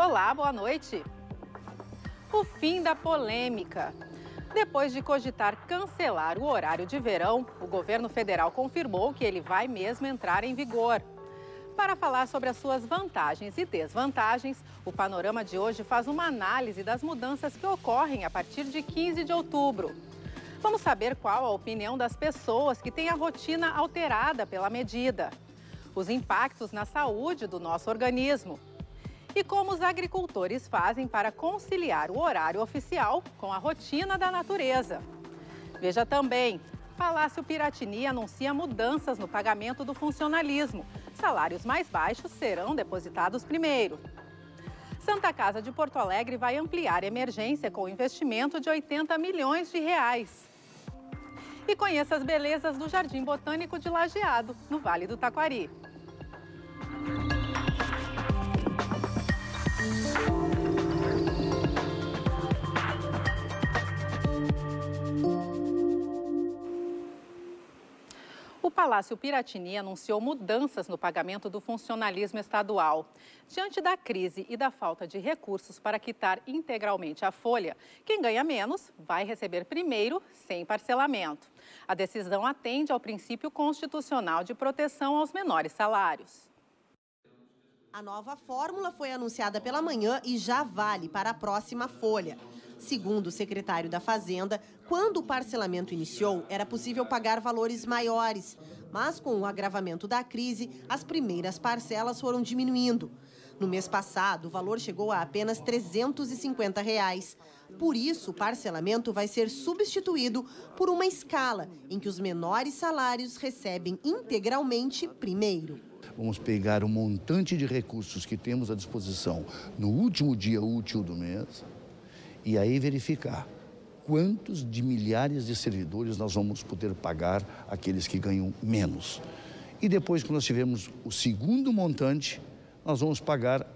Olá, boa noite. O fim da polêmica. Depois de cogitar cancelar o horário de verão, o governo federal confirmou que ele vai mesmo entrar em vigor. Para falar sobre as suas vantagens e desvantagens, o panorama de hoje faz uma análise das mudanças que ocorrem a partir de 15 de outubro. Vamos saber qual a opinião das pessoas que têm a rotina alterada pela medida, os impactos na saúde do nosso organismo e como os agricultores fazem para conciliar o horário oficial com a rotina da natureza. Veja também Palácio Piratini anuncia mudanças no pagamento do funcionalismo. Salários mais baixos serão depositados primeiro. Santa Casa de Porto Alegre vai ampliar emergência com investimento de 80 milhões de reais. E conheça as belezas do Jardim Botânico de Lajeado, no Vale do Taquari. O Palácio Piratini anunciou mudanças no pagamento do funcionalismo estadual. Diante da crise e da falta de recursos para quitar integralmente a folha, quem ganha menos vai receber primeiro, sem parcelamento. A decisão atende ao princípio constitucional de proteção aos menores salários. A nova fórmula foi anunciada pela manhã e já vale para a próxima folha. Segundo o secretário da Fazenda, quando o parcelamento iniciou, era possível pagar valores maiores. Mas com o agravamento da crise, as primeiras parcelas foram diminuindo. No mês passado, o valor chegou a apenas 350 reais. Por isso, o parcelamento vai ser substituído por uma escala em que os menores salários recebem integralmente primeiro. Vamos pegar o montante de recursos que temos à disposição no último dia útil do mês e aí verificar quantos de milhares de servidores nós vamos poder pagar aqueles que ganham menos. E depois, quando nós tivermos o segundo montante, nós vamos pagar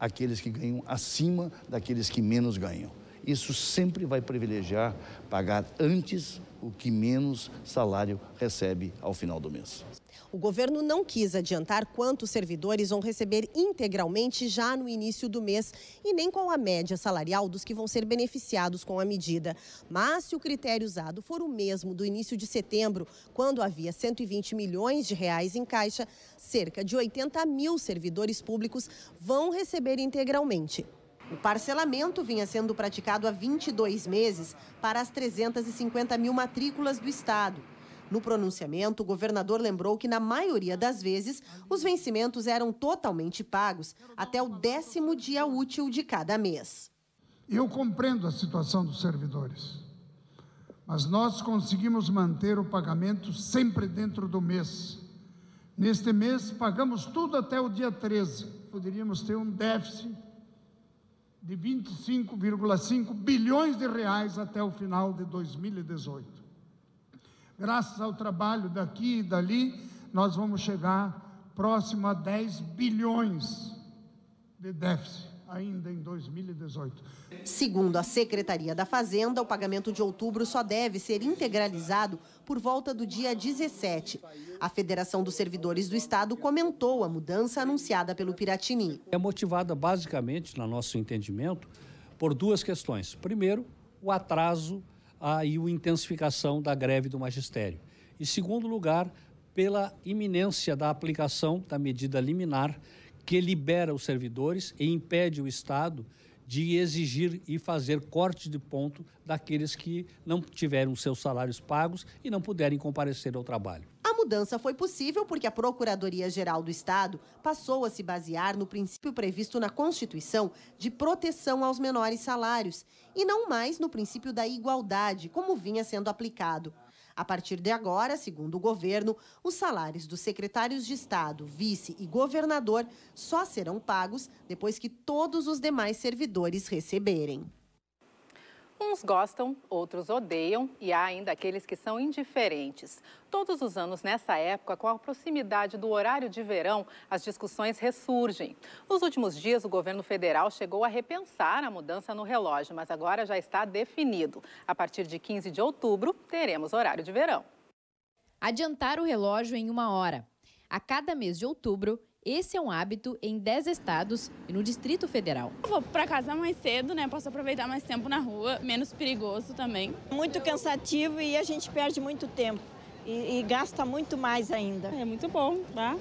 aqueles que ganham acima daqueles que menos ganham. Isso sempre vai privilegiar pagar antes o que menos salário recebe ao final do mês. O governo não quis adiantar quantos servidores vão receber integralmente já no início do mês e nem qual a média salarial dos que vão ser beneficiados com a medida. Mas se o critério usado for o mesmo do início de setembro, quando havia 120 milhões de reais em caixa, cerca de 80 mil servidores públicos vão receber integralmente. O parcelamento vinha sendo praticado há 22 meses para as 350 mil matrículas do Estado. No pronunciamento, o governador lembrou que, na maioria das vezes, os vencimentos eram totalmente pagos até o décimo dia útil de cada mês. Eu compreendo a situação dos servidores, mas nós conseguimos manter o pagamento sempre dentro do mês. Neste mês, pagamos tudo até o dia 13. Poderíamos ter um déficit de 25,5 bilhões de reais até o final de 2018 graças ao trabalho daqui e dali, nós vamos chegar próximo a 10 bilhões de déficit ainda em 2018. Segundo a Secretaria da Fazenda, o pagamento de outubro só deve ser integralizado por volta do dia 17. A Federação dos Servidores do Estado comentou a mudança anunciada pelo Piratini. É motivada basicamente, no nosso entendimento, por duas questões. Primeiro, o atraso a intensificação da greve do magistério. E, segundo lugar, pela iminência da aplicação da medida liminar que libera os servidores e impede o Estado de exigir e fazer corte de ponto daqueles que não tiveram seus salários pagos e não puderem comparecer ao trabalho. A mudança foi possível porque a Procuradoria-Geral do Estado passou a se basear no princípio previsto na Constituição de proteção aos menores salários e não mais no princípio da igualdade, como vinha sendo aplicado. A partir de agora, segundo o governo, os salários dos secretários de Estado, vice e governador só serão pagos depois que todos os demais servidores receberem. Uns gostam, outros odeiam e há ainda aqueles que são indiferentes. Todos os anos, nessa época, com a proximidade do horário de verão, as discussões ressurgem. Nos últimos dias, o governo federal chegou a repensar a mudança no relógio, mas agora já está definido. A partir de 15 de outubro, teremos horário de verão. Adiantar o relógio em uma hora. A cada mês de outubro, Esse é um hábito em 10 estados e no Distrito Federal. Eu vou para casa mais cedo, né? Posso aproveitar mais tempo na rua, menos perigoso também. Muito cansativo e a gente perde muito tempo e, e gasta muito mais ainda. É muito bom, tá?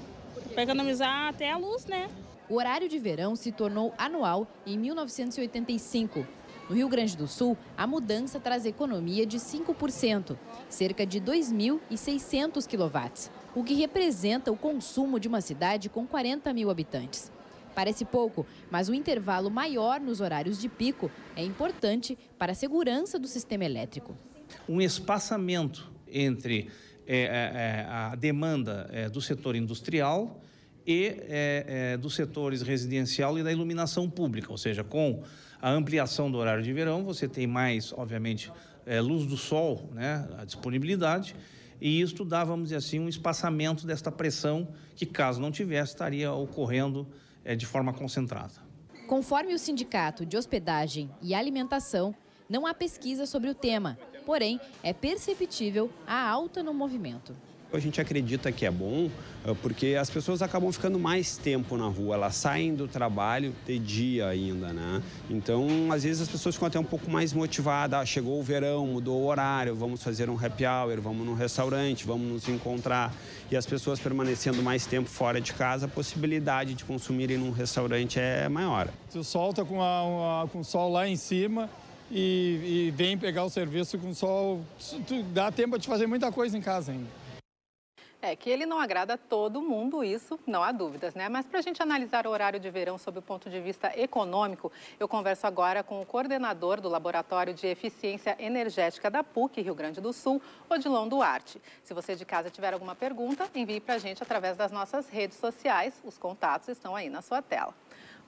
Para economizar até a luz, né? O horário de verão se tornou anual em 1985. No Rio Grande do Sul, a mudança traz economia de 5%, cerca de 2.600 quilowatts o que representa o consumo de uma cidade com 40 mil habitantes. Parece pouco, mas o intervalo maior nos horários de pico é importante para a segurança do sistema elétrico. Um espaçamento entre é, é, é a demanda é, do setor industrial e é, é, dos setores residencial e da iluminação pública, ou seja, com a ampliação do horário de verão, você tem mais, obviamente, luz do sol, né, a disponibilidade, e isto dá, vamos dizer assim, um espaçamento desta pressão que, caso não tivesse, estaria ocorrendo é, de forma concentrada. Conforme o Sindicato de Hospedagem e Alimentação, não há pesquisa sobre o tema, porém é perceptível a alta no movimento. A gente acredita que é bom eh, porque as pessoas acabam ficando mais tempo na rua, elas saem do trabalho de dia ainda, né? Então, às vezes as pessoas ficam até um pouco mais motivadas. Ah, chegou o verão, mudou o horário, vamos fazer um happy hour, vamos num restaurante, vamos nos encontrar. E as pessoas permanecendo mais tempo fora de casa, a possibilidade de consumirem num restaurante é maior. Tu solta com, a, com o sol lá em cima, e, e, vem pegar o serviço com sol. Dá tempo de fazer muita coisa em casa ainda. É que ele não agrada a todo mundo, isso não há dúvidas, né? Mas para a gente analisar o horário de verão sob o ponto de vista econômico, eu converso agora com o coordenador do Laboratório de Eficiência Energética da PUC Rio Grande do Sul, Odilon Duarte. Se você de casa tiver alguma pergunta, envie para a gente através das nossas redes sociais. Os contatos estão aí na sua tela.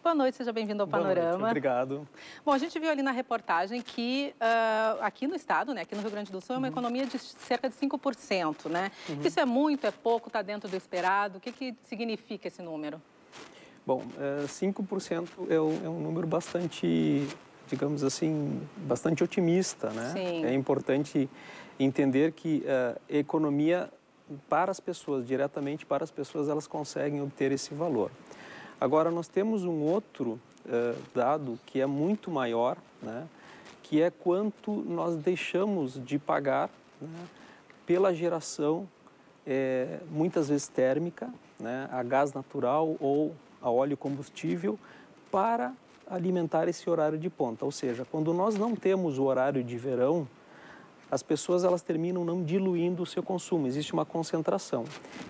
Boa noite, seja bem-vindo ao Panorama. Noite, obrigado. Bom, a gente viu ali na reportagem que uh, aqui no estado, né, aqui no Rio Grande do Sul, é uma uhum. economia de cerca de 5%, né? Uhum. Isso é muito, é pouco, está dentro do esperado? O que, que significa esse número? Bom, é, 5% é um, é um número bastante, digamos assim, bastante otimista, né? Sim. É importante entender que uh, a economia para as pessoas, diretamente para as pessoas, elas conseguem obter esse valor. Agora, nós temos um outro uh, dado que é muito maior, né, que é quanto nós deixamos de pagar né, pela geração, é, muitas vezes térmica, né, a gás natural ou a óleo combustível, para alimentar esse horário de ponta. Ou seja, quando nós não temos o horário de verão, as pessoas elas terminam não diluindo o seu consumo, existe uma concentração.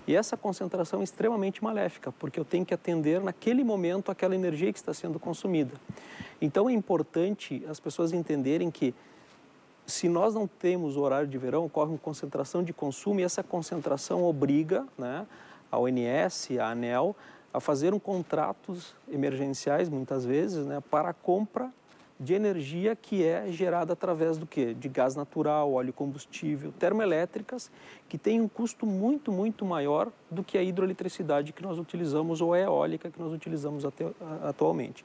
E essa concentração é extremamente maléfica, porque eu tenho que atender naquele momento aquela energia que está sendo consumida. Então é importante as pessoas entenderem que se nós não temos o horário de verão, ocorre uma concentração de consumo e essa concentração obriga né, a ONS, a ANEL, a fazer um contratos emergenciais, muitas vezes, né, para a compra de energia que é gerada através do que? De gás natural, óleo combustível, termoelétricas, que tem um custo muito, muito maior do que a hidroeletricidade que nós utilizamos ou a eólica que nós utilizamos até, atualmente.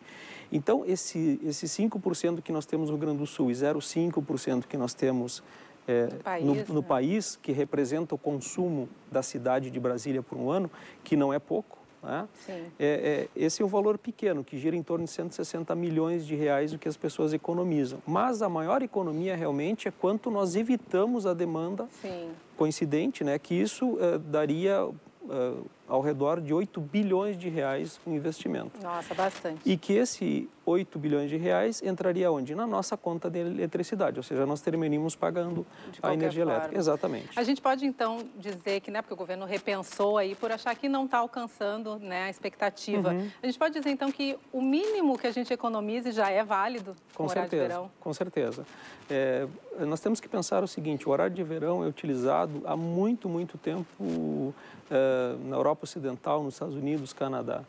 Então, esse, esse 5% que nós temos no Rio Grande do Sul e 0,5% que nós temos é, país, no, no né? país, que representa o consumo da cidade de Brasília por um ano, que não é pouco, né? É, é, esse é um valor pequeno, que gira em torno de 160 milhões de reais o que as pessoas economizam. Mas a maior economia realmente é quanto nós evitamos a demanda Sim. coincidente, né? que isso é, daria uh, ao redor de 8 bilhões de reais o investimento. Nossa, bastante. E que esse 8 bilhões de reais entraria onde? Na nossa conta de eletricidade, ou seja, nós terminaríamos pagando a energia forma. elétrica. Exatamente. A gente pode então dizer que, né, porque o governo repensou aí por achar que não está alcançando né, a expectativa. Uhum. A gente pode dizer então que o mínimo que a gente economize já é válido com certeza, Com certeza. É, nós temos que pensar o seguinte: o horário de verão é utilizado há muito, muito tempo eh, na Europa Ocidental, nos Estados Unidos, Canadá.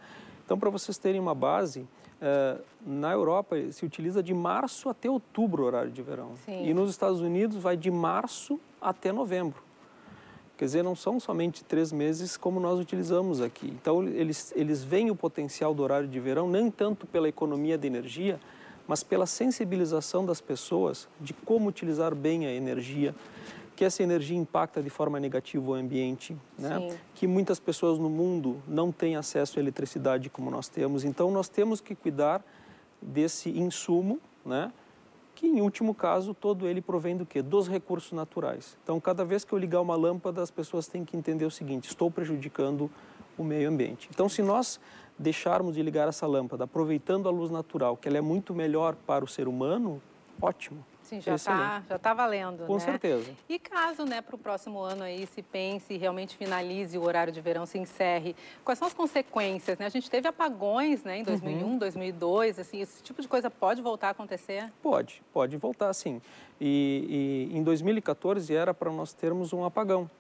Então, para vocês terem uma base, eh, na Europa se utiliza de março até outubro o horário de verão. Sim. E nos Estados Unidos vai de março até novembro. Quer dizer, não são somente três meses como nós utilizamos aqui. Então, eles, eles veem o potencial do horário de verão, nem tanto pela economia de energia, mas pela sensibilização das pessoas de como utilizar bem a energia, que essa energia impacta de forma negativa o ambiente, né? que muitas pessoas no mundo não têm acesso à eletricidade como nós temos. Então, nós temos que cuidar desse insumo, né? que em último caso todo ele provém do quê? Dos recursos naturais. Então, cada vez que eu ligar uma lâmpada, as pessoas têm que entender o seguinte: estou prejudicando o meio ambiente. Então, se nós deixarmos de ligar essa lâmpada, aproveitando a luz natural, que ela é muito melhor para o ser humano, ótimo. Sim, já está já tá valendo, Com né? certeza. E caso, né, para o próximo ano aí se pense e realmente finalize o horário de verão, se encerre, quais são as consequências, né? A gente teve apagões, né, em 2001, uhum. 2002, assim, esse tipo de coisa pode voltar a acontecer? Pode, pode voltar sim. E, e em 2014 era para nós termos um apagão.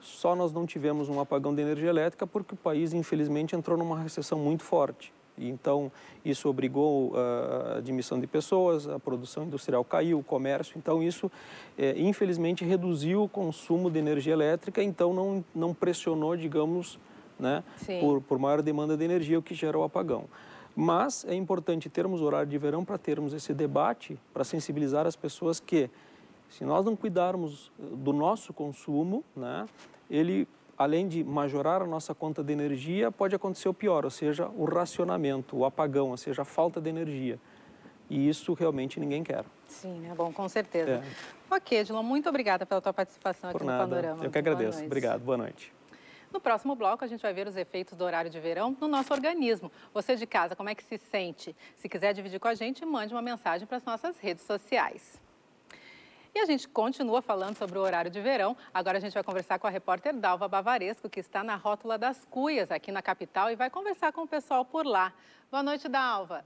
Só nós não tivemos um apagão de energia elétrica porque o país, infelizmente, entrou numa recessão muito forte. Então, isso obrigou ah, a admissão de pessoas, a produção industrial caiu, o comércio. Então, isso, é, infelizmente, reduziu o consumo de energia elétrica, então não, não pressionou, digamos, né, por, por maior demanda de energia, o que gerou o apagão. Mas é importante termos horário de verão para termos esse debate, para sensibilizar as pessoas que, se nós não cuidarmos do nosso consumo, né, ele além de majorar a nossa conta de energia, pode acontecer o pior, ou seja, o racionamento, o apagão, ou seja, a falta de energia. E isso realmente ninguém quer. Sim, né? Bom, com certeza. É. Ok, Edilon, muito obrigada pela tua participação Por aqui nada. no Panorama. Eu que agradeço. Obrigado. Boa noite. No próximo bloco, a gente vai ver os efeitos do horário de verão no nosso organismo. Você de casa, como é que se sente? Se quiser dividir com a gente, mande uma mensagem para as nossas redes sociais. E a gente continua falando sobre o horário de verão. Agora a gente vai conversar com a repórter Dalva Bavaresco, que está na Rótula das Cuias, aqui na capital, e vai conversar com o pessoal por lá. Boa noite, Dalva.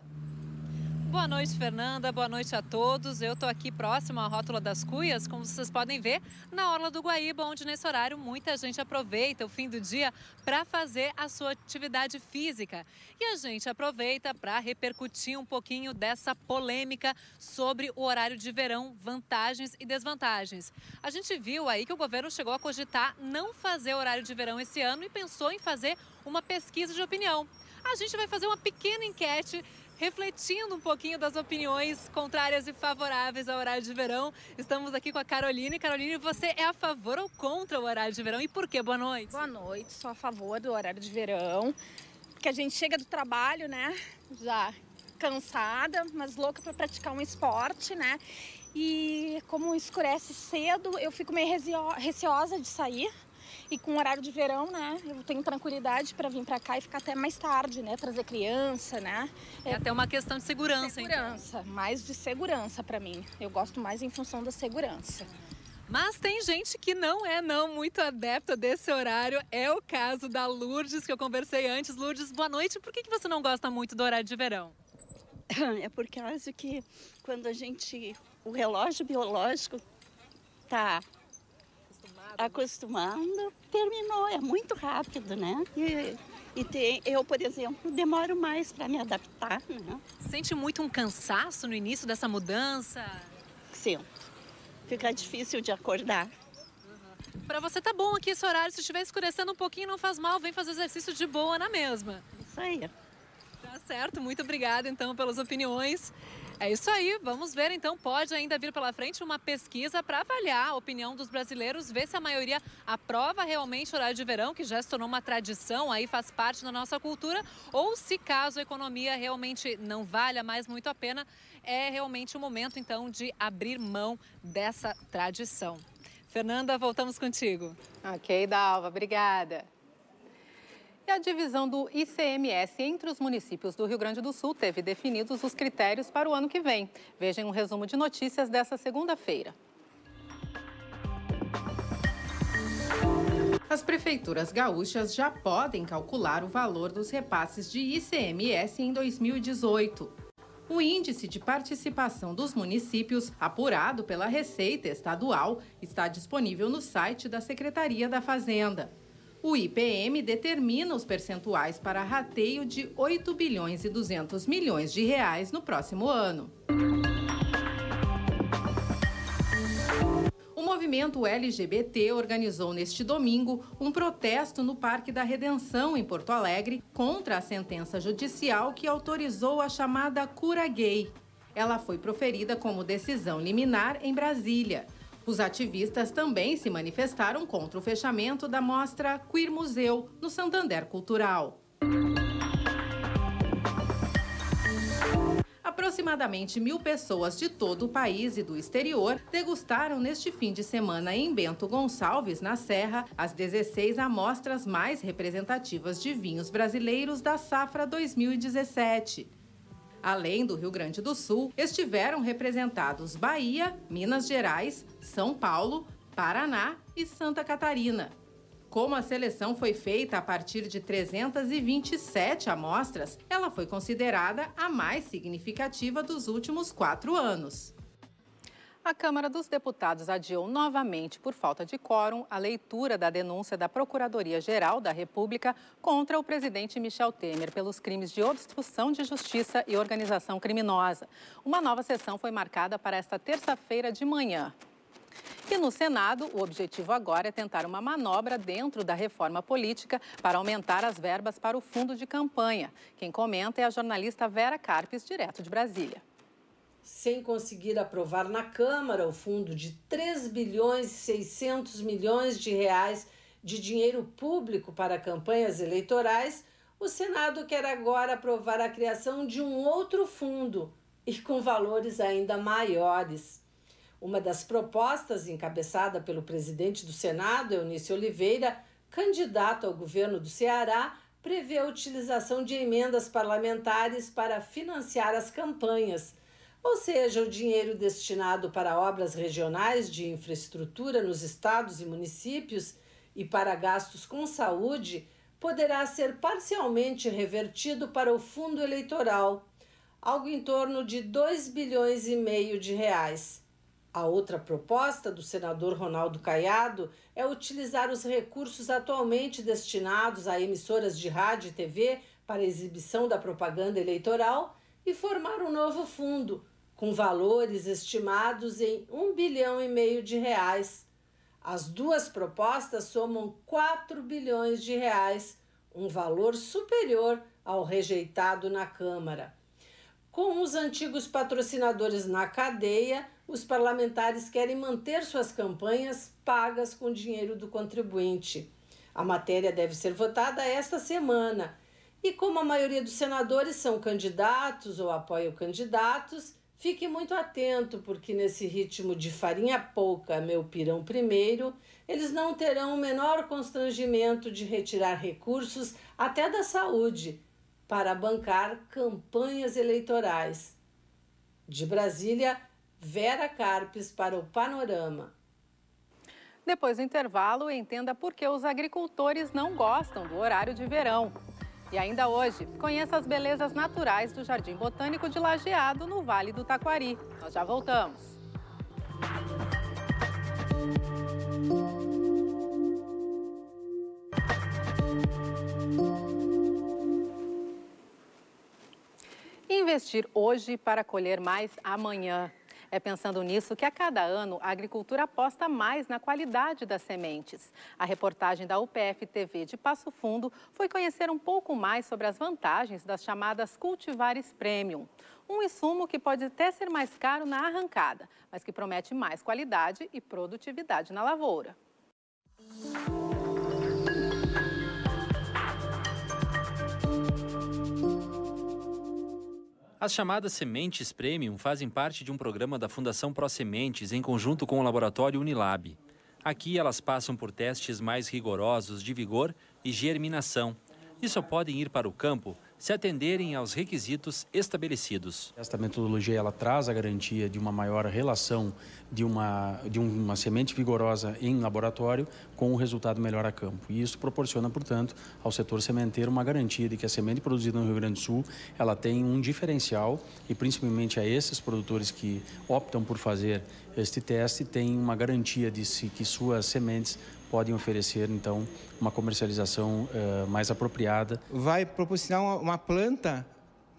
Boa noite, Fernanda. Boa noite a todos. Eu estou aqui próximo à Rótula das Cuias, como vocês podem ver, na Orla do Guaíba, onde nesse horário muita gente aproveita o fim do dia para fazer a sua atividade física. E a gente aproveita para repercutir um pouquinho dessa polêmica sobre o horário de verão, vantagens e desvantagens. A gente viu aí que o governo chegou a cogitar não fazer horário de verão esse ano e pensou em fazer uma pesquisa de opinião. A gente vai fazer uma pequena enquete refletindo um pouquinho das opiniões contrárias e favoráveis ao horário de verão. Estamos aqui com a Caroline. Caroline, você é a favor ou contra o horário de verão e por quê? Boa noite. Boa noite, sou a favor do horário de verão. Porque a gente chega do trabalho, né? Já cansada, mas louca para praticar um esporte, né? E como escurece cedo, eu fico meio receosa de sair e com horário de verão, né, eu tenho tranquilidade para vir para cá e ficar até mais tarde, né, trazer criança, né. É, é até uma questão de segurança, Segurança, então. mais de segurança para mim. Eu gosto mais em função da segurança. Mas tem gente que não é não muito adepta desse horário. É o caso da Lourdes, que eu conversei antes. Lourdes, boa noite. Por que, que você não gosta muito do horário de verão? É por causa que quando a gente... O relógio biológico tá acostumando, terminou. É muito rápido, né? E, e tem, eu, por exemplo, demoro mais para me adaptar. Né? Sente muito um cansaço no início dessa mudança? Sinto. Fica difícil de acordar. Para você tá bom aqui esse horário. Se estiver escurecendo um pouquinho, não faz mal. Vem fazer exercício de boa na mesma. Isso aí. Tá certo. Muito obrigada, então, pelas opiniões. É isso aí, vamos ver então, pode ainda vir pela frente uma pesquisa para avaliar a opinião dos brasileiros, ver se a maioria aprova realmente o horário de verão, que já se tornou uma tradição, aí faz parte da nossa cultura, ou se caso a economia realmente não valha mais muito a pena, é realmente o momento então de abrir mão dessa tradição. Fernanda, voltamos contigo. Ok, Dalva, obrigada. E a divisão do ICMS entre os municípios do Rio Grande do Sul teve definidos os critérios para o ano que vem. Vejam um resumo de notícias dessa segunda-feira. As prefeituras gaúchas já podem calcular o valor dos repasses de ICMS em 2018. O índice de participação dos municípios, apurado pela Receita Estadual, está disponível no site da Secretaria da Fazenda. O IPM determina os percentuais para rateio de 8 bilhões e 200 milhões de reais no próximo ano. O movimento LGBT organizou neste domingo um protesto no Parque da Redenção, em Porto Alegre, contra a sentença judicial que autorizou a chamada cura gay. Ela foi proferida como decisão liminar em Brasília. Os ativistas também se manifestaram contra o fechamento da mostra Queer Museu, no Santander Cultural. Aproximadamente mil pessoas de todo o país e do exterior degustaram neste fim de semana em Bento Gonçalves, na Serra, as 16 amostras mais representativas de vinhos brasileiros da safra 2017. Além do Rio Grande do Sul, estiveram representados Bahia, Minas Gerais, São Paulo, Paraná e Santa Catarina. Como a seleção foi feita a partir de 327 amostras, ela foi considerada a mais significativa dos últimos quatro anos. A Câmara dos Deputados adiou novamente, por falta de quórum, a leitura da denúncia da Procuradoria-Geral da República contra o presidente Michel Temer pelos crimes de obstrução de justiça e organização criminosa. Uma nova sessão foi marcada para esta terça-feira de manhã. E no Senado, o objetivo agora é tentar uma manobra dentro da reforma política para aumentar as verbas para o fundo de campanha. Quem comenta é a jornalista Vera Carpes, direto de Brasília sem conseguir aprovar na Câmara o fundo de 3 bilhões e 600 milhões de reais de dinheiro público para campanhas eleitorais, o Senado quer agora aprovar a criação de um outro fundo e com valores ainda maiores. Uma das propostas, encabeçada pelo presidente do Senado, Eunício Oliveira, candidato ao governo do Ceará, prevê a utilização de emendas parlamentares para financiar as campanhas ou seja, o dinheiro destinado para obras regionais de infraestrutura nos estados e municípios e para gastos com saúde poderá ser parcialmente revertido para o fundo eleitoral, algo em torno de 2 bilhões e meio de reais. A outra proposta do senador Ronaldo Caiado é utilizar os recursos atualmente destinados a emissoras de rádio e TV para exibição da propaganda eleitoral e formar um novo fundo com valores estimados em um bilhão e meio de reais. As duas propostas somam 4 bilhões de reais, um valor superior ao rejeitado na Câmara. Com os antigos patrocinadores na cadeia, os parlamentares querem manter suas campanhas pagas com dinheiro do contribuinte. A matéria deve ser votada esta semana. E como a maioria dos senadores são candidatos ou apoiam candidatos, Fique muito atento, porque nesse ritmo de farinha pouca, meu pirão primeiro, eles não terão o menor constrangimento de retirar recursos até da saúde para bancar campanhas eleitorais. De Brasília, Vera Carpes para o Panorama. Depois do intervalo, entenda por que os agricultores não gostam do horário de verão. E ainda hoje, conheça as belezas naturais do Jardim Botânico de Lajeado, no Vale do Taquari. Nós já voltamos. Investir hoje para colher mais amanhã. É pensando nisso que a cada ano a agricultura aposta mais na qualidade das sementes. A reportagem da UPF TV de Passo Fundo foi conhecer um pouco mais sobre as vantagens das chamadas cultivares premium. Um insumo que pode até ser mais caro na arrancada, mas que promete mais qualidade e produtividade na lavoura. As chamadas sementes premium fazem parte de um programa da Fundação Pro Sementes em conjunto com o laboratório Unilab. Aqui elas passam por testes mais rigorosos de vigor e germinação e só podem ir para o campo se atenderem aos requisitos estabelecidos. Esta metodologia ela traz a garantia de uma maior relação de uma, de uma semente vigorosa em laboratório com um resultado melhor a campo. E isso proporciona, portanto, ao setor sementeiro uma garantia de que a semente produzida no Rio Grande do Sul ela tem um diferencial e principalmente a esses produtores que optam por fazer este teste tem uma garantia de que suas sementes podem oferecer, então, uma comercialização uh, mais apropriada. Vai proporcionar uma, uma planta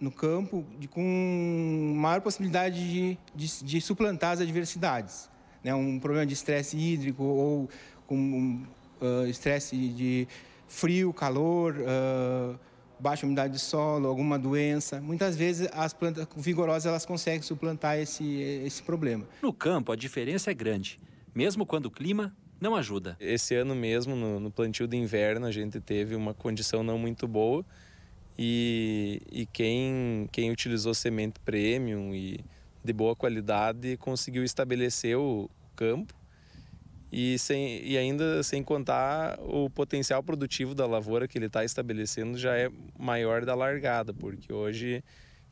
no campo de, com maior possibilidade de, de, de, suplantar as adversidades. Né? Um problema de estresse hídrico ou com uh, estresse de frio, calor, uh, baixa umidade de solo, alguma doença. Muitas vezes as plantas vigorosas elas conseguem suplantar esse, esse problema. No campo, a diferença é grande. mesmo quando o clima não ajuda. Esse ano mesmo, no, no plantio de inverno, a gente teve uma condição não muito boa e, e quem, quem utilizou semente premium e de boa qualidade conseguiu estabelecer o campo e, sem, e ainda sem contar o potencial produtivo da lavoura que ele está estabelecendo já é maior da largada, porque hoje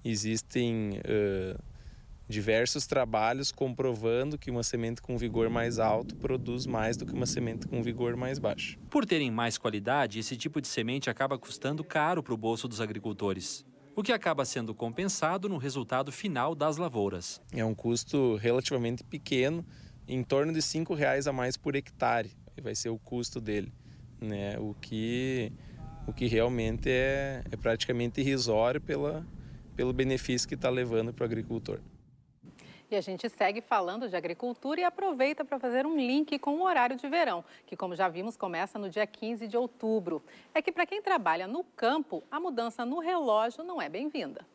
existem uh, diversos trabalhos comprovando que uma semente com vigor mais alto produz mais do que uma semente com vigor mais baixo. Por terem mais qualidade, esse tipo de semente acaba custando caro para o bolso dos agricultores o que acaba sendo compensado no resultado final das lavouras. É um custo relativamente pequeno, em torno de R$ reais a mais por hectare, vai ser o custo dele, né? O que o que realmente é, é praticamente irrisório pela, pelo benefício que está levando para o agricultor. E a gente segue falando de agricultura e aproveita para fazer um link com o horário de verão, que, como já vimos, começa no dia 15 de outubro. É que, para quem trabalha no campo, a mudança no relógio não é bem-vinda.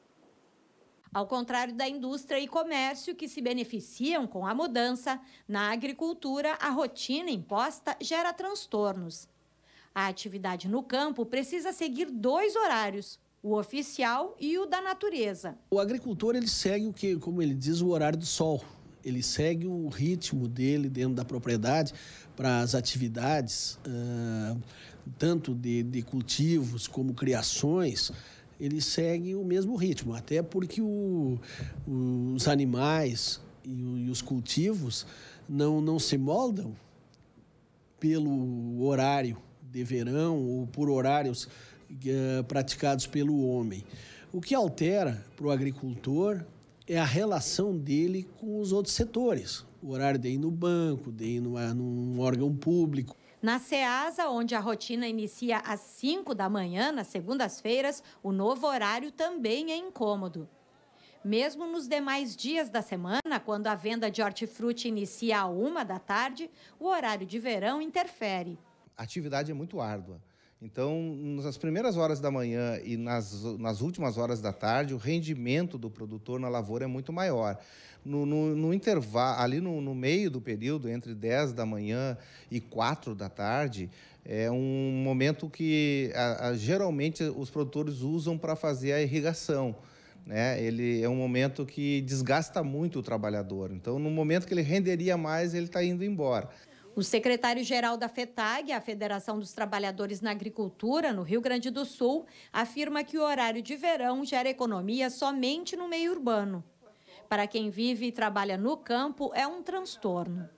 Ao contrário da indústria e comércio que se beneficiam com a mudança, na agricultura a rotina imposta gera transtornos. A atividade no campo precisa seguir dois horários, o oficial e o da natureza. O agricultor ele segue o que, como ele diz, o horário do sol. Ele segue o ritmo dele dentro da propriedade para as atividades, uh, tanto de, de cultivos como criações ele segue o mesmo ritmo, até porque o, os animais e, e, os cultivos não, não se moldam pelo horário de verão ou por horários uh, praticados pelo homem. O que altera para o agricultor é a relação dele com os outros setores. O horário de ir no banco, de ir numa, num órgão público. Na SEASA, onde a rotina inicia às 5 da manhã, nas segundas-feiras, o novo horário também é incômodo. Mesmo nos demais dias da semana, quando a venda de hortifruti inicia à uma da tarde, o horário de verão interfere. A atividade é muito árdua. Então, nas primeiras horas da manhã e nas, nas últimas horas da tarde, o rendimento do produtor na lavoura é muito maior no, no, no intervalo, ali no, no, meio do período, entre 10 da manhã e 4 da tarde, é um momento que a, a, geralmente os produtores usam para fazer a irrigação. Né? Ele é um momento que desgasta muito o trabalhador. Então, no momento que ele renderia mais, ele está indo embora. O secretário-geral da FETAG, a Federação dos Trabalhadores na Agricultura, no Rio Grande do Sul, afirma que o horário de verão gera economia somente no meio urbano. Para quem vive e trabalha no campo, é um transtorno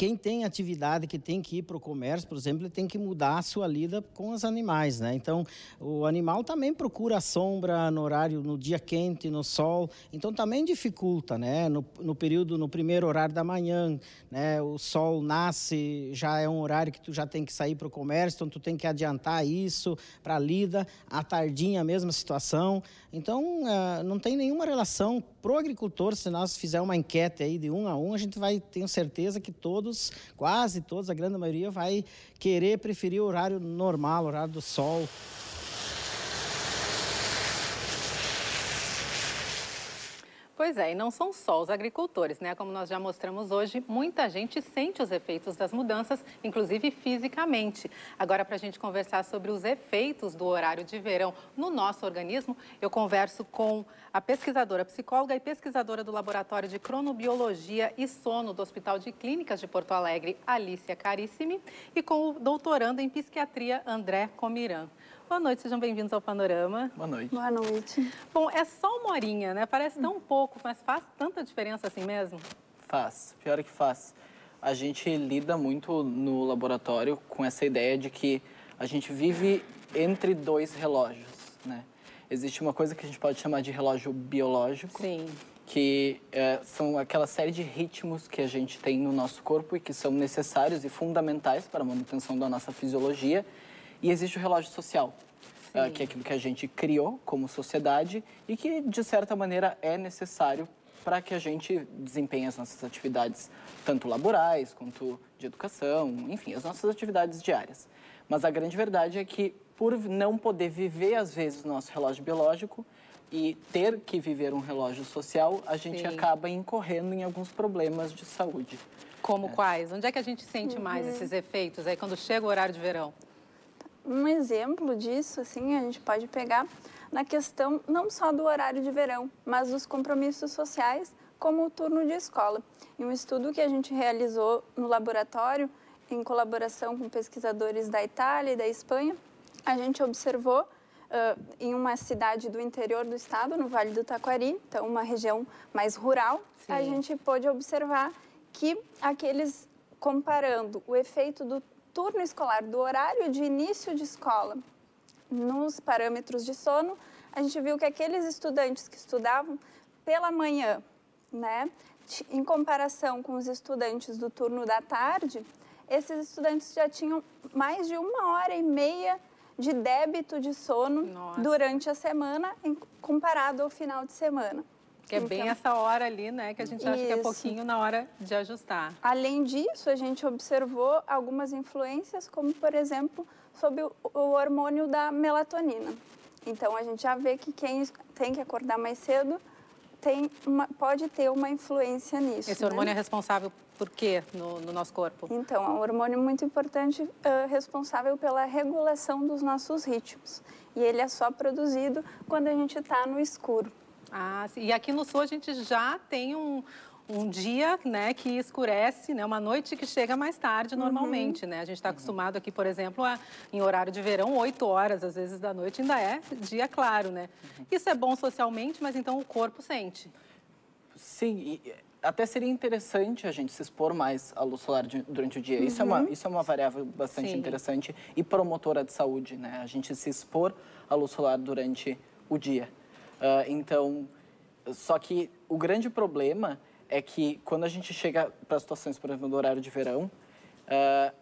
quem tem atividade que tem que ir para o comércio, por exemplo, ele tem que mudar a sua lida com os animais, né? Então, o animal também procura sombra no horário, no dia quente, no sol, então também dificulta, né? No, no período, no primeiro horário da manhã, né? O sol nasce, já é um horário que tu já tem que sair para o comércio, então tu tem que adiantar isso para a lida, à tardinha a mesma situação, então uh, não tem nenhuma relação pro agricultor, se nós fizer uma enquete aí de um a um, a gente vai, tenho certeza que todos todos, quase todos, a grande maioria, vai querer preferir o horário normal, o horário do sol. Pois é, e não são só os agricultores, né? Como nós já mostramos hoje, muita gente sente os efeitos das mudanças, inclusive fisicamente. Agora, para a gente conversar sobre os efeitos do horário de verão no nosso organismo, eu converso com a pesquisadora, psicóloga e pesquisadora do Laboratório de Cronobiologia e Sono do Hospital de Clínicas de Porto Alegre, Alicia Carissimi, e com o doutorando em psiquiatria, André Comiran. Boa noite, sejam bem-vindos ao Panorama. Boa noite. Boa noite. Bom, é só uma horinha, né? Parece tão pouco, mas faz tanta diferença assim mesmo? Faz, pior que faz. A gente lida muito no laboratório com essa ideia de que a gente vive entre dois relógios, né? Existe uma coisa que a gente pode chamar de relógio biológico. Sim. Que é, são aquela série de ritmos que a gente tem no nosso corpo e que são necessários e fundamentais para a manutenção da nossa fisiologia e existe o relógio social, uh, que é aquilo que a gente criou como sociedade e que, de certa maneira, é necessário para que a gente desempenhe as nossas atividades, tanto laborais quanto de educação, enfim, as nossas atividades diárias. Mas a grande verdade é que, por não poder viver, às vezes, o nosso relógio biológico, e ter que viver um relógio social, a gente Sim. acaba incorrendo em alguns problemas de saúde. Como é. quais? Onde é que a gente sente mais uhum. esses efeitos aí quando chega o horário de verão? Um exemplo disso, assim, a gente pode pegar na questão não só do horário de verão, mas dos compromissos sociais, como o turno de escola. Em um estudo que a gente realizou no laboratório, em colaboração com pesquisadores da Itália e da Espanha, a gente observou uh, em uma cidade do interior do estado, no Vale do Taquari, então uma região mais rural, Sim. a gente pôde observar que aqueles, comparando o efeito do turno escolar, do horário de início de escola, nos parâmetros de sono, a gente viu que aqueles estudantes que estudavam pela manhã, né, em comparação com os estudantes do turno da tarde, esses estudantes já tinham mais de uma hora e meia de débito de sono Nossa. durante a semana, comparado ao final de semana. Que é então, bem essa hora ali, né, que a gente acha isso. que é pouquinho na hora de ajustar. Além disso, a gente observou algumas influências, como, por exemplo, sobre o, o hormônio da melatonina. Então, a gente já vê que quem tem que acordar mais cedo tem uma, pode ter uma influência nisso. Esse hormônio né? é responsável por quê no, no, nosso corpo? Então, é um hormônio muito importante, uh, responsável pela regulação dos nossos ritmos. E ele é só produzido quando a gente está no escuro. Ah, sim. e aqui no sul a gente já tem um, um dia né, que escurece, né, uma noite que chega mais tarde uhum. normalmente. Uhum. Né? A gente está acostumado aqui, por exemplo, a, em horário de verão, 8 horas, às vezes, da noite, ainda é dia claro. Né? Uhum. Isso é bom socialmente, mas então o corpo sente. Sim, até seria interessante a gente se expor mais à luz solar durante o dia. Uhum. Isso, é uma, uhum. isso é uma variável bastante Sim. interessante e promotora de saúde, né? A gente se expor à luz solar durante o dia. Uh, então, só que o grande problema é que quando a gente chega para situações, por exemplo, do horário de verão, uh,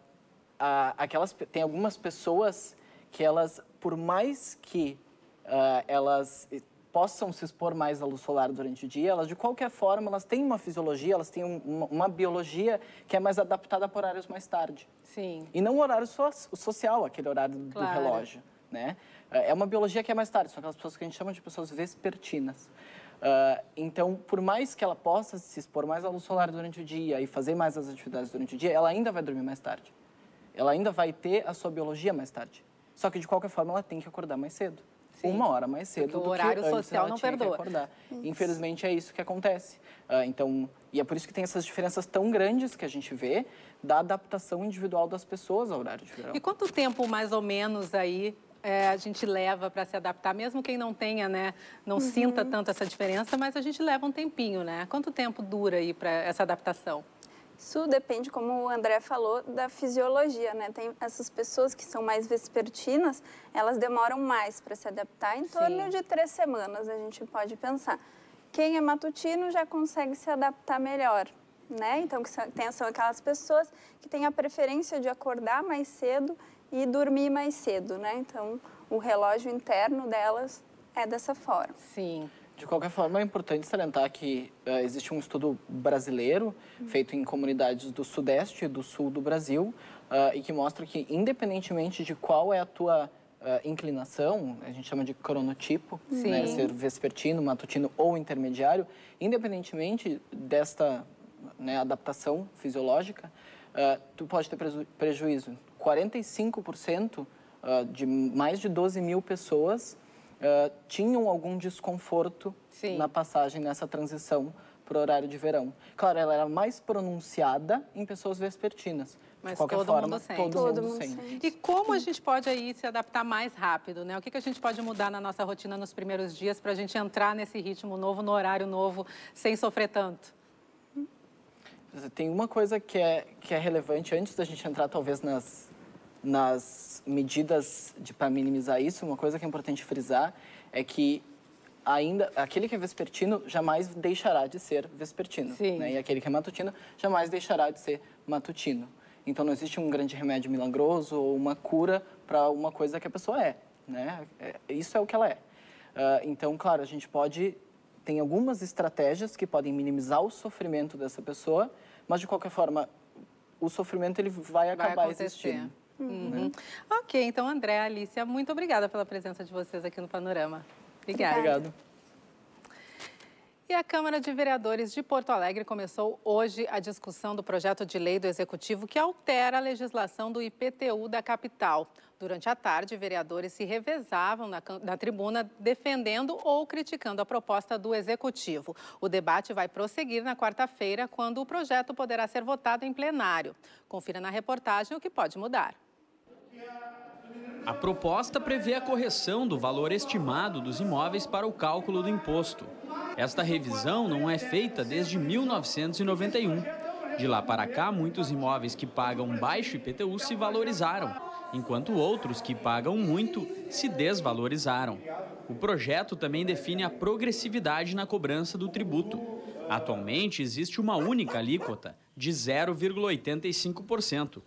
a, aquelas, tem algumas pessoas que elas, por mais que uh, elas possam se expor mais à luz solar durante o dia, elas de qualquer forma elas têm uma fisiologia, elas têm uma, uma biologia que é mais adaptada para horários mais tarde. Sim. E não o horário so, social, aquele horário claro. do relógio, né? É uma biologia que é mais tarde, são aquelas pessoas que a gente chama de pessoas vespertinas. Uh, então, por mais que ela possa se expor mais à luz solar durante o dia e fazer mais as atividades durante o dia, ela ainda vai dormir mais tarde. Ela ainda vai ter a sua biologia mais tarde. Só que, de qualquer forma, ela tem que acordar mais cedo. Sim. uma hora mais cedo Porque do o horário que social não perdoa. Infelizmente é isso que acontece. Uh, então, e é por isso que tem essas diferenças tão grandes que a gente vê da adaptação individual das pessoas ao horário de verão. E quanto tempo mais ou menos aí é, a gente leva para se adaptar, mesmo quem não tenha, né, não uhum. sinta tanto essa diferença, mas a gente leva um tempinho, né? Quanto tempo dura aí para essa adaptação? Isso depende, como o André falou, da fisiologia, né? Tem essas pessoas que são mais vespertinas, elas demoram mais para se adaptar, em torno Sim. de três semanas, a gente pode pensar. Quem é matutino já consegue se adaptar melhor, né? Então, tem, são aquelas pessoas que têm a preferência de acordar mais cedo e dormir mais cedo, né? Então, o relógio interno delas é dessa forma. Sim. De qualquer forma, é importante salientar que uh, existe um estudo brasileiro uhum. feito em comunidades do Sudeste e do Sul do Brasil uh, e que mostra que, independentemente de qual é a tua uh, inclinação, a gente chama de cronotipo, né, ser vespertino, matutino ou intermediário, independentemente desta né, adaptação fisiológica, tu pode ter preju prejuízo. 45% de mais de 12 mil pessoas uh, tinham algum desconforto Sim. na passagem, nessa transição para o horário de verão. Claro, ela era mais pronunciada em pessoas vespertinas. Mas de qualquer todo forma, mundo sente. todo, todo mundo, sente. sente. E como a gente pode aí se adaptar mais rápido, né? O que, que a gente pode mudar na nossa rotina nos primeiros dias para a gente entrar nesse ritmo novo, no horário novo, sem sofrer tanto? Tem uma coisa que é, que é relevante antes da gente entrar, talvez, nas, nas medidas para minimizar isso, uma coisa que é importante frisar é que ainda aquele que é vespertino jamais deixará de ser vespertino, né? e aquele que é matutino jamais deixará de ser matutino. Então não existe um grande remédio milagroso ou uma cura para uma coisa que a pessoa é, né? É, isso é o que ela é. Uh, então, claro, a gente pode tem algumas estratégias que podem minimizar o sofrimento dessa pessoa, mas de qualquer forma o sofrimento ele vai acabar vai existindo. Uhum. Né? Ok, então André, Alicia, muito obrigada pela presença de vocês aqui no Panorama. Obrigada. Obrigado. E a Câmara de Vereadores de Porto Alegre começou hoje a discussão do projeto de lei do Executivo que altera a legislação do IPTU da capital. Durante a tarde, vereadores se revezavam na, na, tribuna defendendo ou criticando a proposta do Executivo. O debate vai prosseguir na quarta-feira, quando o projeto poderá ser votado em plenário. Confira na reportagem o que pode mudar. A proposta prevê a correção do valor estimado dos imóveis para o cálculo do imposto. Esta revisão não é feita desde 1991. De lá para cá, muitos imóveis que pagam baixo IPTU se valorizaram, enquanto outros que pagam muito se desvalorizaram. O projeto também define a progressividade na cobrança do tributo. Atualmente, existe uma única alíquota, de 0,85%.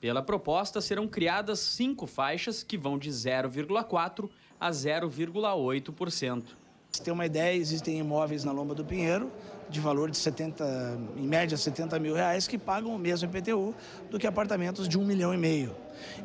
Pela proposta, serão criadas cinco faixas que vão de 0,4% a 0,8%. Você tem uma ideia, existem imóveis na Lomba do Pinheiro de valor de 70, em média 70 mil reais, que pagam o mesmo IPTU do que apartamentos de um milhão e meio.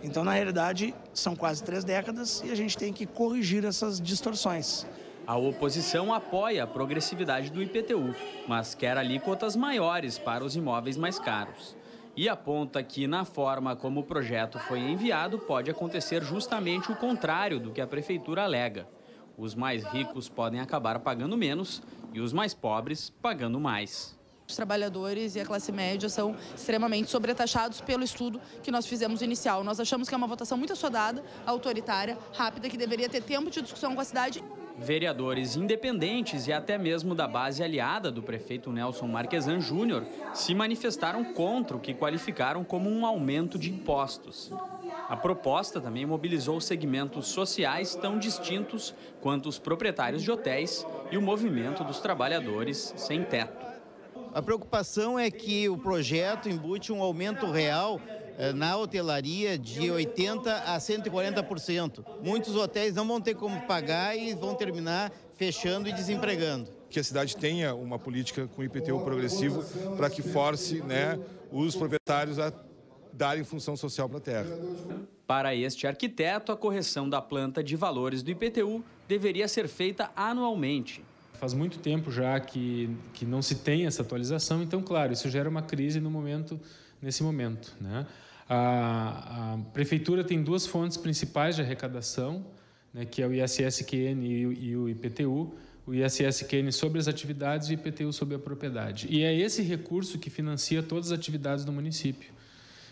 Então, na realidade, são quase três décadas e a gente tem que corrigir essas distorções. A oposição apoia a progressividade do IPTU, mas quer alíquotas maiores para os imóveis mais caros e aponta que, na forma como o projeto foi enviado, pode acontecer justamente o contrário do que a prefeitura alega. Os mais ricos podem acabar pagando menos e os mais pobres pagando mais. Os trabalhadores e a classe média são extremamente sobretaxados pelo estudo que nós fizemos inicial. Nós achamos que é uma votação muito assodada, autoritária, rápida, que deveria ter tempo de discussão com a cidade. Vereadores independentes e até mesmo da base aliada do prefeito Nelson Marquesan Júnior se manifestaram contra o que qualificaram como um aumento de impostos. A proposta também mobilizou segmentos sociais tão distintos quanto os proprietários de hotéis e o movimento dos trabalhadores sem teto. A preocupação é que o projeto embute um aumento real na hotelaria de 80% a 140%. Muitos hotéis não vão ter como pagar e vão terminar fechando e desempregando. Que a cidade tenha uma política com IPTU progressivo para que force né, os proprietários a darem função social para a terra. Para este arquiteto, a correção da planta de valores do IPTU deveria ser feita anualmente. Faz muito tempo já que, que não se tem essa atualização, então, claro, isso gera uma crise no momento nesse momento. Né? A, a, prefeitura tem duas fontes principais de arrecadação, né, que é o ISSQN e o, e o IPTU. O ISSQN sobre as atividades e o IPTU sobre a propriedade. E é esse recurso que financia todas as atividades do município.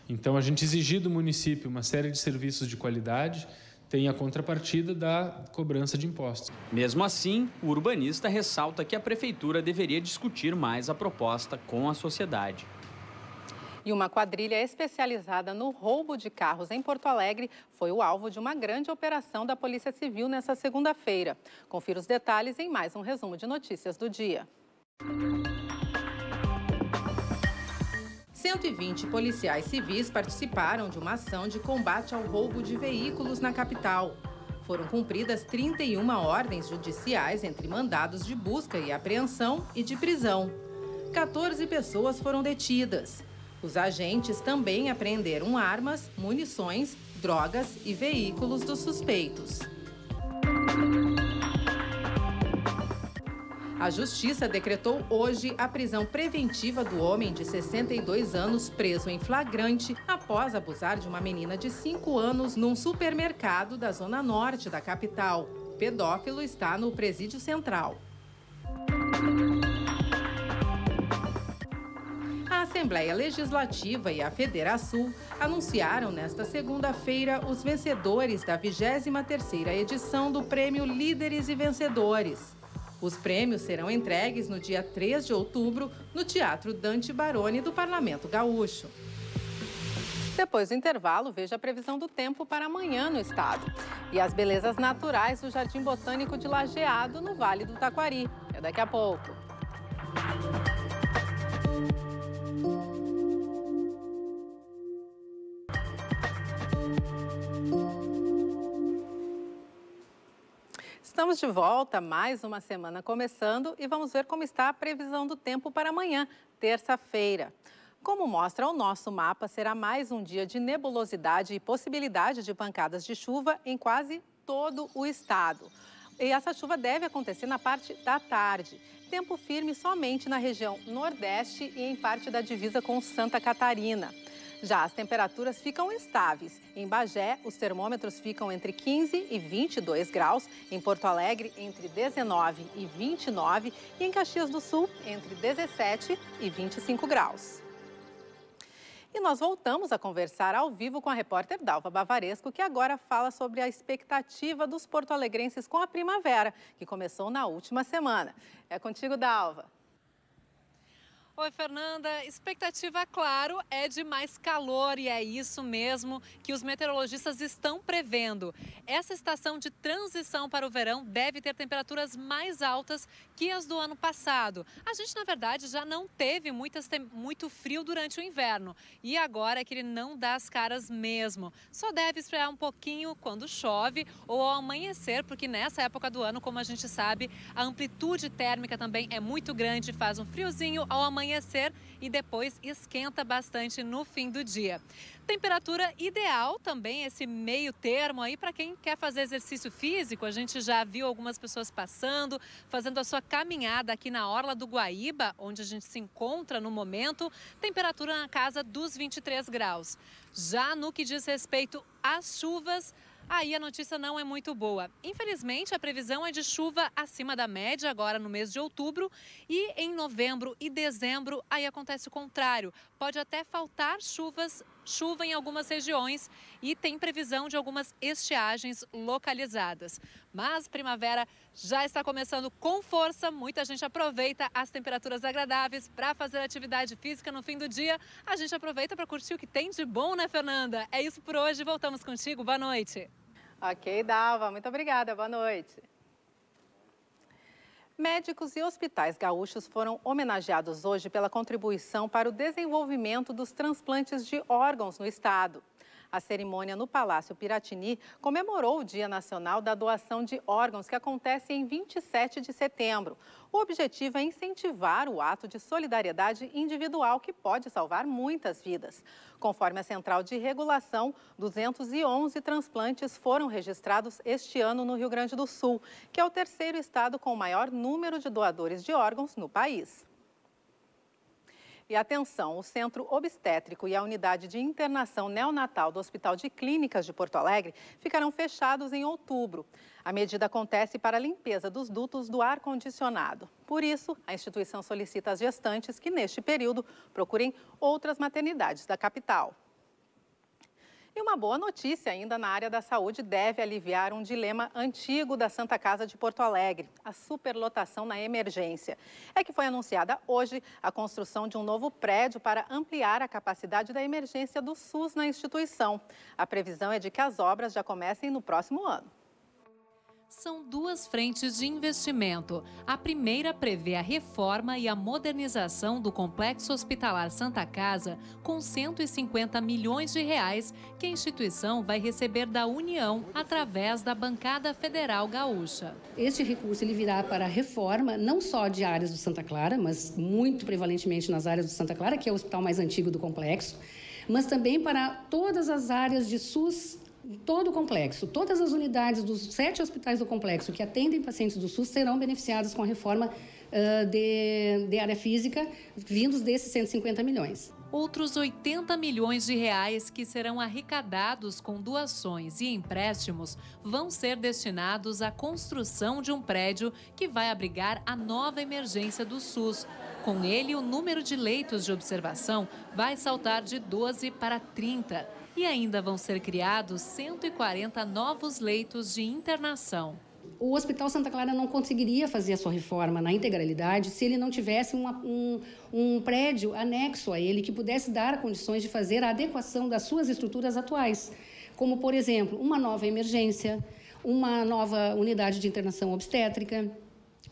Então, a gente exigir do município uma série de serviços de qualidade tem a contrapartida da cobrança de impostos. Mesmo assim, o urbanista ressalta que a prefeitura deveria discutir mais a proposta com a sociedade. E uma quadrilha especializada no roubo de carros em Porto Alegre foi o alvo de uma grande operação da Polícia Civil nesta segunda-feira. Confira os detalhes em mais um resumo de notícias do dia. 120 policiais civis participaram de uma ação de combate ao roubo de veículos na capital. Foram cumpridas 31 ordens judiciais entre mandados de busca e apreensão e de prisão. 14 pessoas foram detidas. Os agentes também apreenderam armas, munições, drogas e veículos dos suspeitos. A Justiça decretou hoje a prisão preventiva do homem de 62 anos preso em flagrante após abusar de uma menina de 5 anos num supermercado da zona norte da capital. O pedófilo está no presídio central. Assembleia Legislativa e a Federação anunciaram nesta segunda-feira os vencedores da 23ª edição do Prêmio Líderes e Vencedores. Os prêmios serão entregues no dia 3 de outubro no Teatro Dante Baroni do Parlamento Gaúcho. Depois do intervalo, veja a previsão do tempo para amanhã no estado. E as belezas naturais do Jardim Botânico de Lajeado, no Vale do Taquari. É daqui a pouco. Estamos de volta, mais uma semana começando e vamos ver como está a previsão do tempo para amanhã, terça-feira. Como mostra o nosso mapa, será mais um dia de nebulosidade e possibilidade de pancadas de chuva em quase todo o estado. E essa chuva deve acontecer na parte da tarde. tempo firme somente na região Nordeste e em parte da divisa com Santa Catarina. Já as temperaturas ficam estáveis. Em Bagé, os termômetros ficam entre 15 e 22 graus, em Porto Alegre, entre 19 e 29 e em Caxias do Sul, entre 17 e 25 graus. E nós voltamos a conversar ao vivo com a repórter Dalva Bavaresco, que agora fala sobre a expectativa dos porto-alegrenses com a primavera, que começou na última semana. É contigo, Dalva. Oi, Fernanda. Expectativa, claro, é de mais calor e é isso mesmo que os meteorologistas estão prevendo. Essa estação de transição para o verão deve ter temperaturas mais altas que as do ano passado. A gente, na verdade, já não teve muitas, muito frio durante o inverno e agora é que ele não dá as caras mesmo. Só deve esfriar um pouquinho quando chove ou ao amanhecer, porque nessa época do ano, como a gente sabe, a amplitude térmica também é muito grande, faz um friozinho ao amanhecer amanhecer e depois esquenta bastante no fim do dia. Temperatura ideal também, esse meio termo aí para quem quer fazer exercício físico. A gente já viu algumas pessoas passando, fazendo a sua caminhada aqui na Orla do Guaíba, onde a gente se encontra no momento. Temperatura na casa dos 23 graus. Já no que diz respeito às chuvas, aí a notícia não é muito boa. Infelizmente, a previsão é de chuva acima da média agora no mês de outubro e em novembro e dezembro aí acontece o contrário. Pode até faltar chuvas, chuva em algumas regiões e tem previsão de algumas estiagens localizadas. Mas primavera já está começando com força, muita gente aproveita as temperaturas agradáveis para fazer atividade física no fim do dia. A gente aproveita para curtir o que tem de bom, né, Fernanda? É isso por hoje, voltamos contigo. Boa noite. Ok, Dalva, muito obrigada. Boa noite. Médicos e hospitais gaúchos foram homenageados hoje pela contribuição para o desenvolvimento dos transplantes de órgãos no estado. A cerimônia no Palácio Piratini comemorou o Dia Nacional da Doação de Órgãos, que acontece em 27 de setembro. O objetivo é incentivar o ato de solidariedade individual que pode salvar muitas vidas. Conforme a Central de Regulação, 211 transplantes foram registrados este ano no Rio Grande do Sul, que é o terceiro estado com o maior número de doadores de órgãos no país. E atenção, o Centro Obstétrico e a Unidade de Internação Neonatal do Hospital de Clínicas de Porto Alegre ficarão fechados em outubro. A medida acontece para a limpeza dos dutos do ar-condicionado. Por isso, a instituição solicita às gestantes que, neste período, procurem outras maternidades da capital. E uma boa notícia ainda na área da saúde deve aliviar um dilema antigo da Santa Casa de Porto Alegre, a superlotação na emergência. É que foi anunciada hoje a construção de um novo prédio para ampliar a capacidade da emergência do SUS na instituição. A previsão é de que as obras já comecem no próximo ano são duas frentes de investimento. A primeira prevê a reforma e a modernização do Complexo Hospitalar Santa Casa, com 150 milhões de reais que a instituição vai receber da União através da Bancada Federal Gaúcha. Este recurso ele virá para a reforma não só de áreas do Santa Clara, mas muito prevalentemente nas áreas do Santa Clara, que é o hospital mais antigo do complexo, mas também para todas as áreas de SUS todo o complexo, todas as unidades dos sete hospitais do complexo que atendem pacientes do SUS serão beneficiadas com a reforma uh, de, de área física, vindos desses 150 milhões. Outros 80 milhões de reais que serão arrecadados com doações e empréstimos vão ser destinados à construção de um prédio que vai abrigar a nova emergência do SUS. Com ele, o número de leitos de observação vai saltar de 12 para 30 e ainda vão ser criados 140 novos leitos de internação. O Hospital Santa Clara não conseguiria fazer a sua reforma na integralidade se ele não tivesse uma, um, um prédio anexo a ele que pudesse dar condições de fazer a adequação das suas estruturas atuais, como, por exemplo, uma nova emergência, uma nova unidade de internação obstétrica,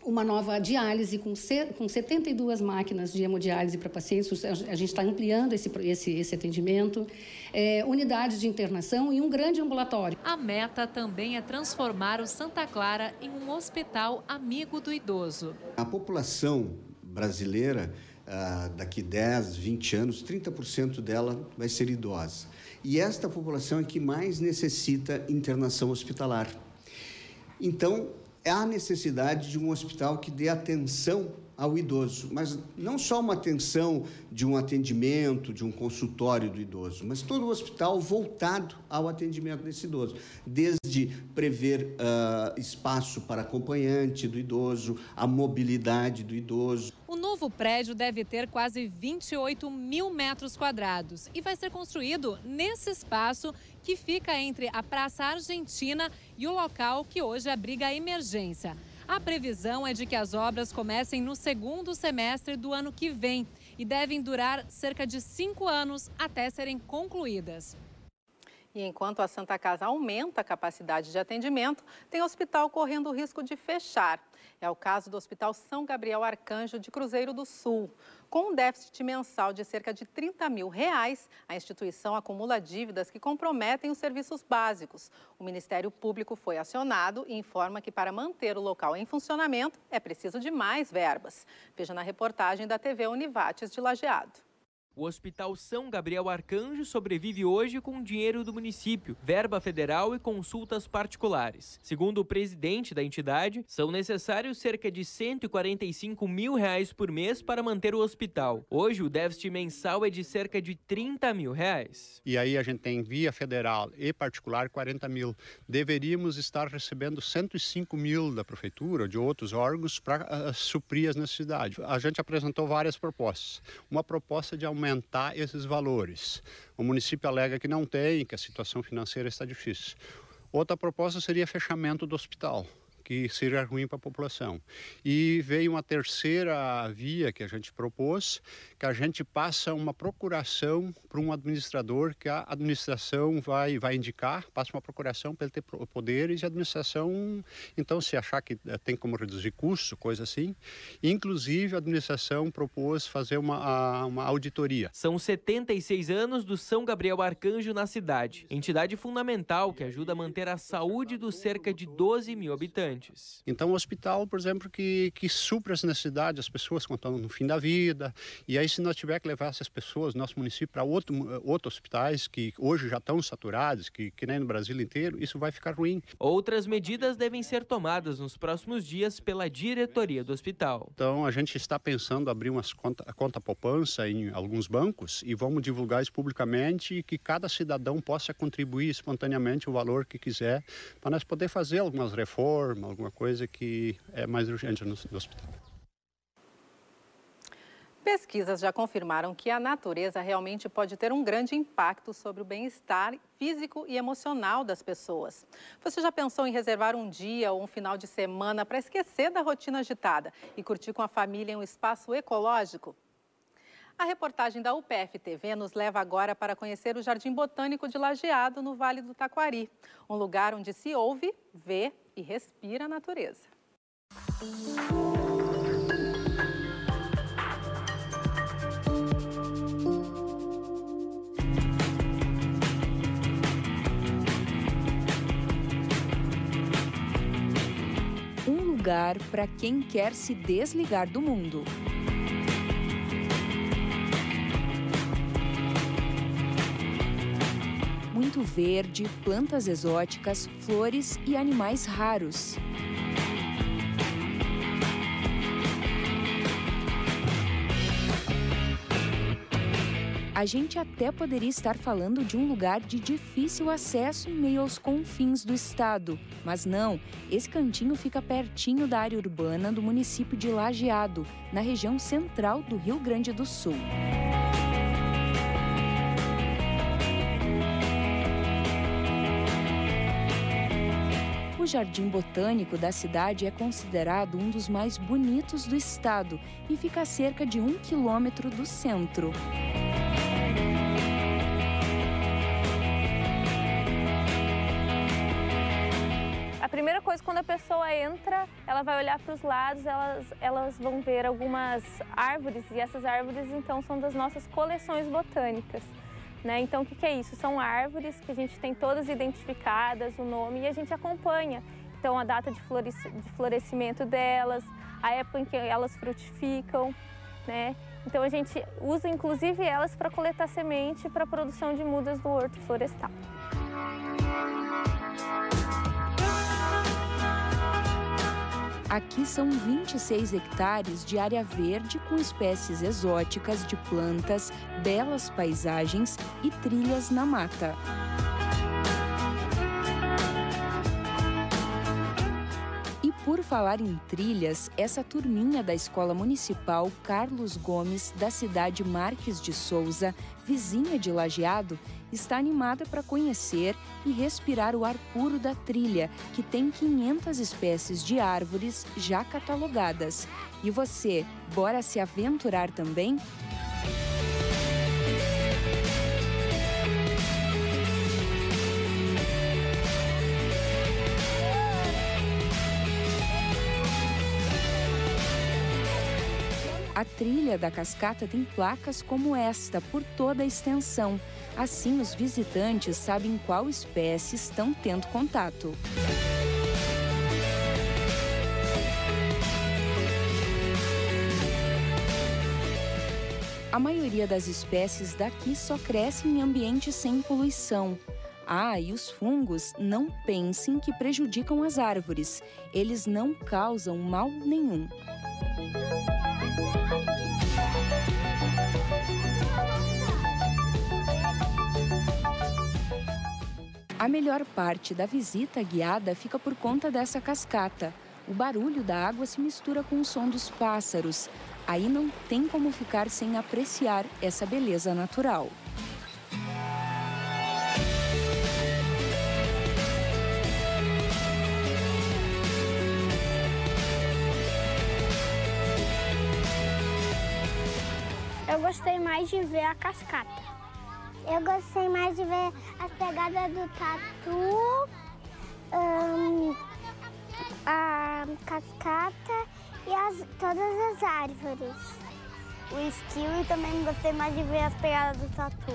uma nova diálise com, com 72 máquinas de hemodiálise para pacientes. A gente está ampliando esse, esse, esse atendimento. É, unidades de internação e um grande ambulatório. A meta também é transformar o Santa Clara em um hospital amigo do idoso. A população brasileira, ah, daqui 10, 20 anos, 30% dela vai ser idosa. E esta população é que mais necessita internação hospitalar. Então, há necessidade de um hospital que dê atenção ao idoso, mas não só uma atenção de um atendimento, de um consultório do idoso, mas todo o hospital voltado ao atendimento desse idoso, desde prever uh, espaço para acompanhante do idoso, a mobilidade do idoso. O novo prédio deve ter quase 28 mil metros quadrados e vai ser construído nesse espaço que fica entre a Praça Argentina e o local que hoje abriga a emergência. A previsão é de que as obras comecem no segundo semestre do ano que vem e devem durar cerca de cinco anos até serem concluídas. E enquanto a Santa Casa aumenta a capacidade de atendimento, tem hospital correndo o risco de fechar. É o caso do Hospital São Gabriel Arcanjo de Cruzeiro do Sul. Com um déficit mensal de cerca de 30 mil reais, a instituição acumula dívidas que comprometem os serviços básicos. O Ministério Público foi acionado e informa que para manter o local em funcionamento é preciso de mais verbas. Veja na reportagem da TV Univates de Lajeado. O Hospital São Gabriel Arcanjo sobrevive hoje com dinheiro do município, verba federal e consultas particulares. Segundo o presidente da entidade, são necessários cerca de 145 mil reais por mês para manter o hospital. Hoje, o déficit mensal é de cerca de 30 mil reais. E aí a gente tem via federal e particular 40 mil. Deveríamos estar recebendo 105 mil da prefeitura, de outros órgãos, para uh, suprir as necessidades. A gente apresentou várias propostas. Uma proposta de aumento aumentar esses valores. O município alega que não tem, que a situação financeira está difícil. Outra proposta seria fechamento do hospital que seria ruim para a população. E veio uma terceira via que a gente propôs, que a gente passa uma procuração para um administrador, que a administração vai, vai indicar, passa uma procuração para ele ter poderes e a administração, então, se achar que eh, tem como reduzir custo, coisa assim. Inclusive, a administração propôs fazer uma, uma auditoria. São 76 anos do São Gabriel Arcanjo na cidade, entidade fundamental que ajuda a manter a saúde dos cerca de 12 mil habitantes. Então, o hospital, por exemplo, que, que supra as necessidades das pessoas quando estão no fim da vida. E aí, se nós tiver que levar essas pessoas, nosso município, para outro, outros hospitais que hoje já estão saturados, que, que nem no Brasil inteiro, isso vai ficar ruim. Outras medidas devem ser tomadas nos próximos dias pela diretoria do hospital. Então, a gente está pensando abrir umas conta, a conta poupança em alguns bancos e vamos divulgar isso publicamente e que cada cidadão possa contribuir espontaneamente o valor que quiser para nós poder fazer algumas reformas, alguma coisa que é mais urgente no, no hospital. Pesquisas já confirmaram que a natureza realmente pode ter um grande impacto sobre o bem-estar físico e emocional das pessoas. Você já pensou em reservar um dia ou um final de semana para esquecer da rotina agitada e curtir com a família em um espaço ecológico? A reportagem da UPF TV nos leva agora para conhecer o Jardim Botânico de Lajeado, no Vale do Taquari, um lugar onde se ouve, vê e respira a natureza. Um lugar para quem quer se desligar do mundo. Muito verde, plantas exóticas, flores e animais raros. A gente até poderia estar falando de um lugar de difícil acesso em meio aos confins do estado, mas não, esse cantinho fica pertinho da área urbana do município de Lajeado, na região central do Rio Grande do Sul. Jardim Botânico da cidade é considerado um dos mais bonitos do estado e fica a cerca de um quilômetro do centro. A primeira coisa, quando a pessoa entra, ela vai olhar para os lados, elas, elas vão ver algumas árvores, e essas árvores, então, são das nossas coleções botânicas. Né? Então, o que, que é isso? São árvores que a gente tem todas identificadas, o nome, e a gente acompanha. Então, a data de, florescimento delas, a época em que elas frutificam, né? Então, a gente usa, inclusive, elas para coletar semente para a produção de mudas do horto florestal. Aqui são 26 hectares de área verde com espécies exóticas de plantas, belas paisagens e trilhas na mata. Por falar em trilhas, essa turminha da Escola Municipal Carlos Gomes, da cidade Marques de Souza, vizinha de Lajeado, está animada para conhecer e respirar o ar puro da trilha, que tem 500 espécies de árvores já catalogadas. E você, bora se aventurar também? A trilha da cascata tem placas como esta por toda a extensão. Assim, os visitantes sabem qual espécie estão tendo contato. A maioria das espécies daqui só cresce em ambientes sem poluição. Ah, e os fungos não pensem que prejudicam as árvores. Eles não causam mal nenhum. A melhor parte da visita guiada fica por conta dessa cascata. O barulho da água se mistura com o som dos pássaros. Aí não tem como ficar sem apreciar essa beleza natural. Eu gostei mais de ver a cascata. Eu gostei mais de ver as pegadas do tatu, hum, a cascata e as, todas as árvores. O esquilo e também gostei mais de ver as pegadas do tatu.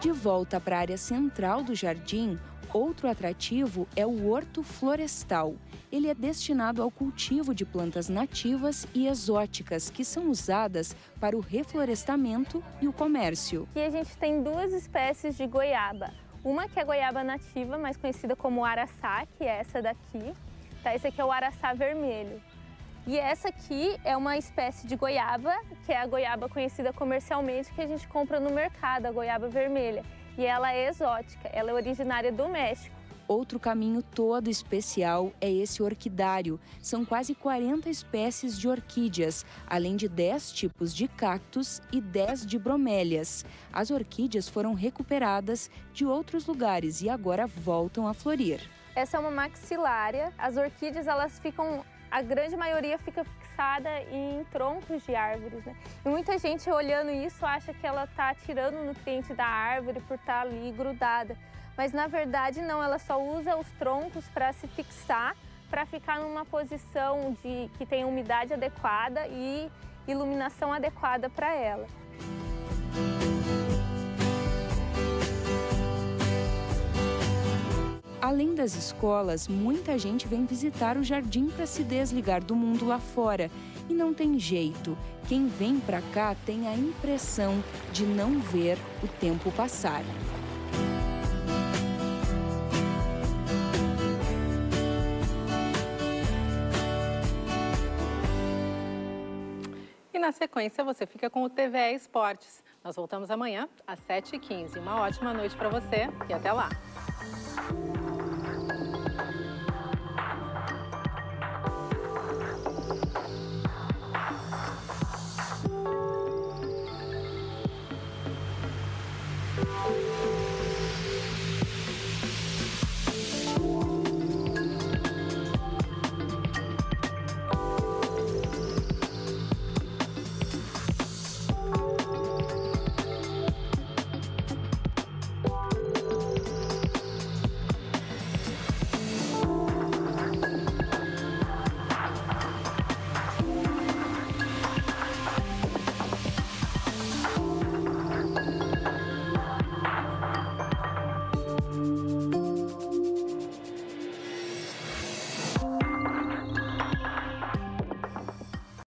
De volta para a área central do jardim, outro atrativo é o horto florestal. Ele é destinado ao cultivo de plantas nativas e exóticas que são usadas para o reflorestamento e o comércio. Aqui a gente tem duas espécies de goiaba. Uma que é goiaba nativa, mais conhecida como araçá, que é essa daqui. Tá? Esse aqui é o araçá vermelho. E essa aqui é uma espécie de goiaba, que é a goiaba conhecida comercialmente que a gente compra no mercado, a goiaba vermelha. E ela é exótica, ela é originária do México. Outro caminho todo especial é esse orquidário. São quase 40 espécies de orquídeas, além de 10 tipos de cactos e 10 de bromélias. As orquídeas foram recuperadas de outros lugares e agora voltam a florir. Essa é uma maxilária. As orquídeas, elas ficam a grande maioria fica em troncos de árvores. Né? E muita gente olhando isso acha que ela está tirando o nutriente da árvore por estar tá ali grudada. Mas na verdade não, ela só usa os troncos para se fixar, para ficar numa posição de que tem umidade adequada e iluminação adequada para ela. Além das escolas, muita gente vem visitar o jardim para se desligar do mundo lá fora. E não tem jeito. Quem vem para cá tem a impressão de não ver o tempo passar. E na sequência você fica com o TVE Esportes. Nós voltamos amanhã às 7h15. Uma ótima noite para você e até lá.